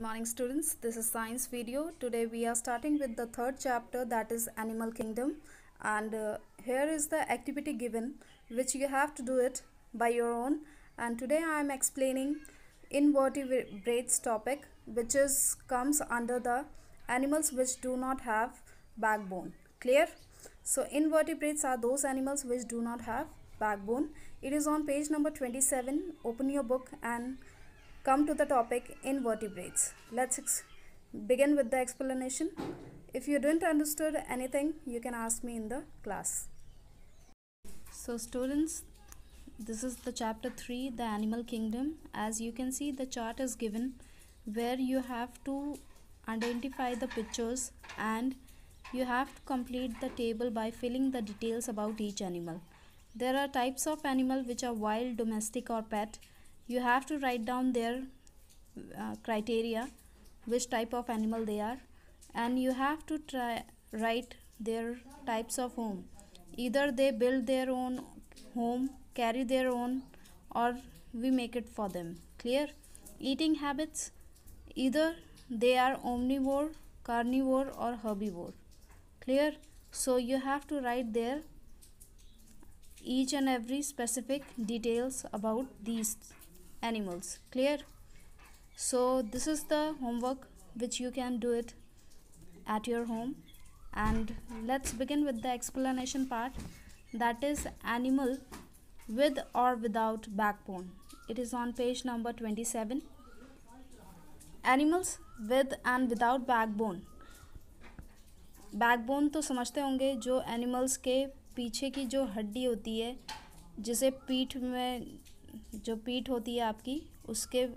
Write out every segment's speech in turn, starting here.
morning students. This is science video. Today we are starting with the third chapter that is animal kingdom. And uh, here is the activity given which you have to do it by your own. And today i am explaining invertebrates topic which is comes under the animals which do not have backbone. Clear? So invertebrates are those animals which do not have backbone. It is on page number 27 open your book and come to the topic invertebrates. Let's begin with the explanation. If you didn't understood anything, you can ask me in the class. So students, this is the chapter 3, the animal kingdom. As you can see, the chart is given where you have to identify the pictures and you have to complete the table by filling the details about each animal. There are types of animal which are wild, domestic or pet you have to write down their uh, criteria which type of animal they are and you have to try write their types of home. Either they build their own home carry their own or we make it for them. Clear? Eating habits. Either they are omnivore carnivore or herbivore. Clear? So you have to write their each and every specific details about these animals clear so this is the homework which you can do it at your home and let's begin with the explanation part that is animal with or without backbone it is on page number 27 animals with and without backbone backbone तो समझते होंगे जो animals के पीछे की जो हड्डी होती है जिसे पीठ में जो पीठ होती है आपकी, उसके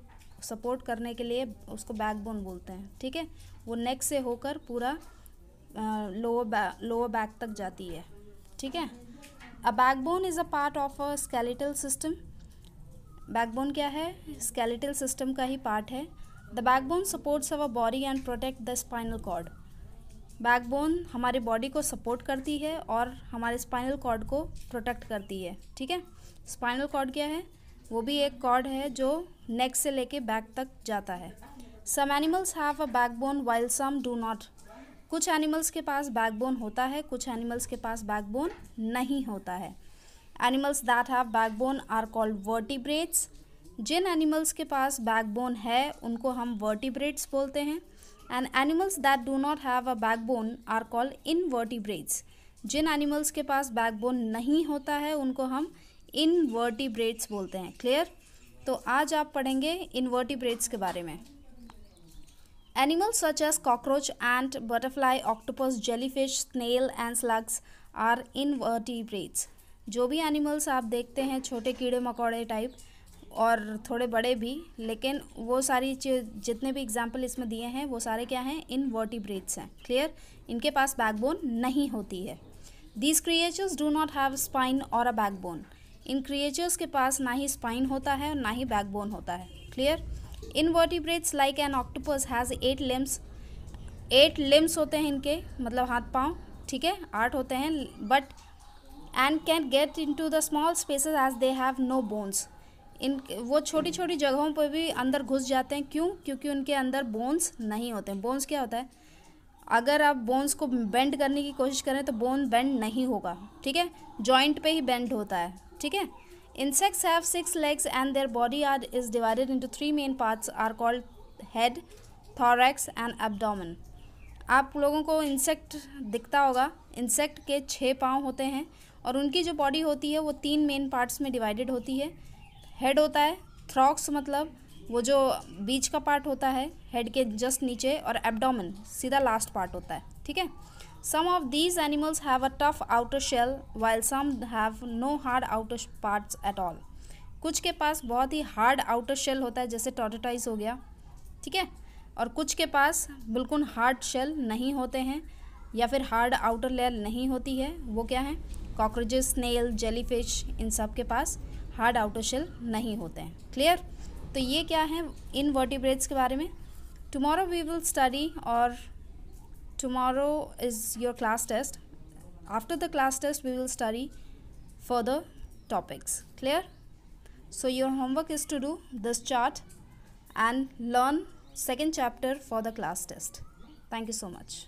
सपोर्ट करने के लिए उसको बैकबोन बोलते हैं, ठीक है? वो नेक से होकर पूरा लोअर लोअर बैक तक जाती है, ठीक है? A backbone is a part of a skeletal system backbone क्या है? स्केलेटल सिस्टम का ही पार्ट है. The backbone supports our body and protect the spinal cord backbone हमारी बॉडी को सपोर्ट करती है और हमारे स्पाइनल कॉर्ड को प्रोटेक्ट करती है, ठीक है? स्पाइनल कॉर्ड क्या है? वो भी एक कॉर्ड है जो नेक से लेके बैक तक जाता है। Some animals have a backbone while some do not. कुछ एनिमल्स के पास बैकबोन होता है, कुछ एनिमल्स के पास बैकबोन नहीं होता है। Animals that have backbone are called vertebrates. Jin animals के पास बैकबोन है, उनको हम वर्टिब्रेट्स बोलते हैं। And animals that do not have a backbone are called invertebrates. Jin animals के पास बैकबोन नहीं होता है, उनको हम इनवर्टिब्रेट्स बोलते हैं क्लियर तो आज आप पढ़ेंगे इनवर्टिब्रेट्स के बारे में। Animals such as cockroach and butterfly octopus jellyfish snail and slugs are invertebrates जो भी एनिमल्स आप देखते हैं, छोटे कीड़े, मकोड़े टाइप और थोड़े बड़े भी, लेकिन वो सारी जितने भी एग्ज़ाम्पल इसमें दिए हैं, वो सारे क्या हैं? इन इनवर्टिब्रेट्स हैं क्लियर इनके पास बैकबोन नहीं होती है। These creatures do not have spine or a backbone in creatures के पास ना ही स्पाइन होता है और ना ही बैकबोन होता है। Clear invertebrates like an octopus has eight limbs eight limbs होते हैं इनके मतलब हाथ पाँव, ठीक है? आठ होते हैं but and can get into the small spaces as they have no bones in, वो छोटी छोटी जगहों पर भी अंदर घुस जाते हैं। क्यों? क्योंकि उनके अंदर बोन्स नहीं होते हैं। बोन्स क्या होता है? अगर आप बोन्स को बेंड करने की कोशिश करें तो बोन बेंड नहीं होगा, ठीक है? जॉइंट पे ही बेंड होता है। ठीक है? Insects have six legs and their body are is divided into three main parts are called head thorax and abdomen आप लोगों को इंसेक्ट दिखता होगा। इंसेक्ट के छः पाँव होते हैं और उनकी जो बॉडी होती है, वो तीन मेन पार्ट्स में डिवाइडेड होती है। हेड होता है थ्रॉक्स मतलब वो जो बीच का पार्ट होता है हेड के जस्ट नीचे और एब्डोमेन सीधा लास्ट पार्ट होता है। ठीक है? Some of these animals have a tough outer shell, while some have no hard outer parts at all. कुछ के पास बहुत ही हार्ड आउटर शेल होता है, जैसे टोटोटाइज हो गया, ठीक है? और कुछ के पास बिल्कुल हार्ड शेल नहीं होते हैं, या फिर हार्ड आउटर लेयर नहीं होती है, वो क्या है? कॉकरोचेस स्नेल जेलीफिश इन सब के पास हार्ड आउटर शेल नहीं होते हैं। क्लियर तो ये क्या है इन वर्टिब्रेट्स के बारे में? टुमारो वी विल स्टडी और tomorrow is your class test after the class test we will study further topics clear so your homework is to do this chart and learn second chapter for the class test. Thank you so much.